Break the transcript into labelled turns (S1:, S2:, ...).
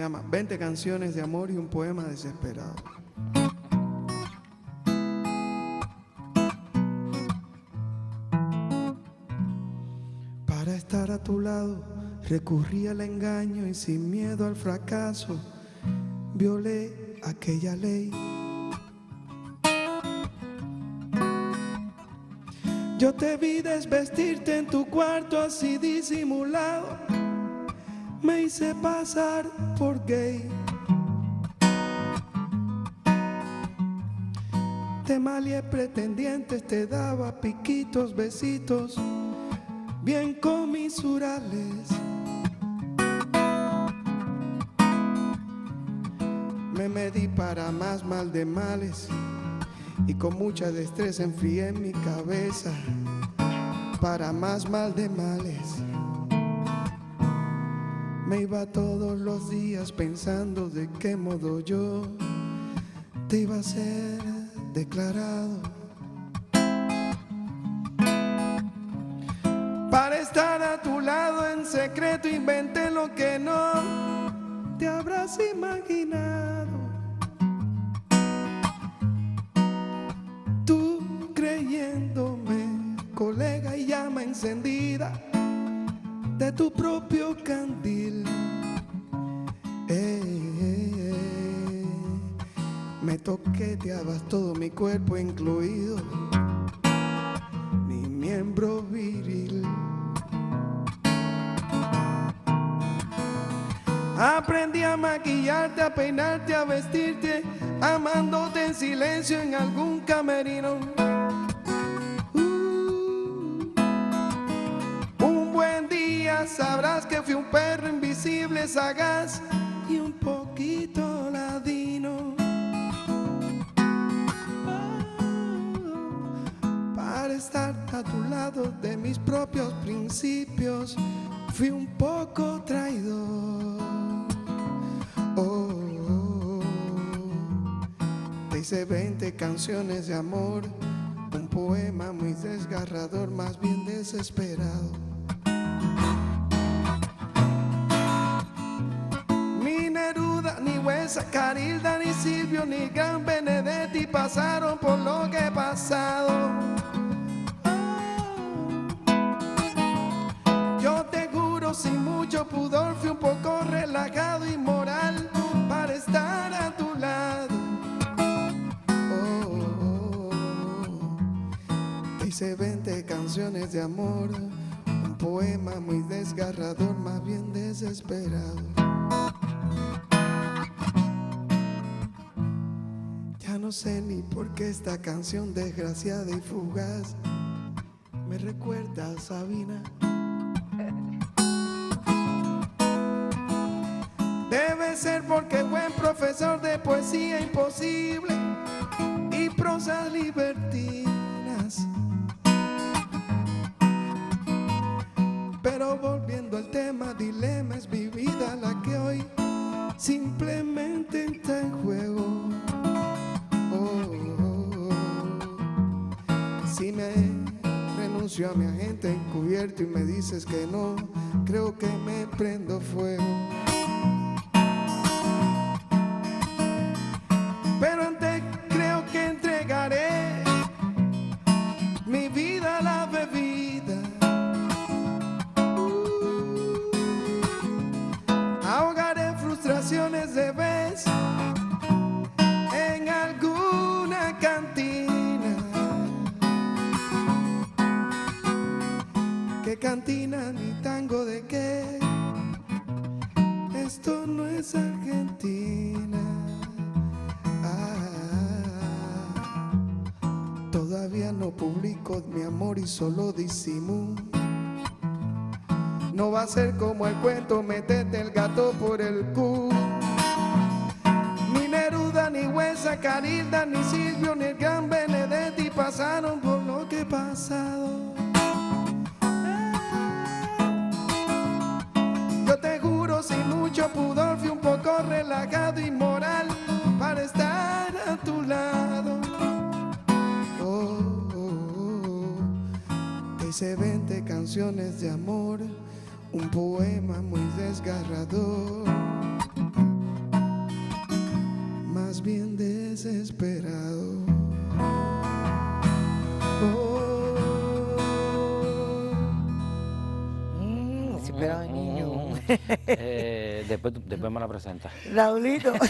S1: Llama 20 canciones de amor y un poema desesperado. Para estar a tu lado recurrí al engaño y sin miedo al fracaso violé aquella ley. Yo te vi desvestirte en tu cuarto así disimulado. Me hice pasar por gay. Te pretendientes, te daba piquitos, besitos, bien comisurales. Me medí para más mal de males y con mucha destreza enfrié mi cabeza para más mal de males. Me iba todos los días pensando de qué modo yo te iba a ser declarado. Para estar a tu lado en secreto inventé lo que no te habrás imaginado. Tú creyéndome colega y llama encendida tu propio candil. Eh, eh, eh. Me toqueteabas todo mi cuerpo incluido mi miembro viril. Aprendí a maquillarte, a peinarte, a vestirte, amándote en silencio en algún camerino. Sabrás que fui un perro invisible, sagaz y un poquito ladino. Para estar a tu lado de mis propios principios, fui un poco traidor. Oh. Te hice 20 canciones de amor, un poema muy desgarrador, más bien desesperado. Huesa, Carilda, ni Silvio, ni Gran Benedetti pasaron por lo que he pasado. Yo te juro sin mucho pudor fui un poco relajado y moral para estar a tu lado. Oh, oh, oh. Te hice 20 canciones de amor, un poema muy desgarrador, más bien desesperado. No sé ni por qué esta canción desgraciada y fugaz me recuerda a Sabina. Debe ser porque buen profesor de poesía imposible y prosas libertinas. Pero volviendo al tema, dilema a mi agente encubierto y me dices que no, creo que me prendo fuego. Cantina ni tango de qué? Esto no es Argentina. Ah, todavía no publico mi amor y solo disimulo. No va a ser como el cuento, metete el gato por el culo. Ni Neruda, ni Huesa, Carilda, ni Silvio, ni el gran Benedetti pasaron por lo que he pasado. te juro sin mucho pudor fui un poco relajado y moral para estar a tu lado. Oh, oh, oh. Te hice 20 canciones de amor, un poema muy desgarrador,
S2: más bien desesperado.
S3: Eh, después, después me la presenta.
S2: Raulito.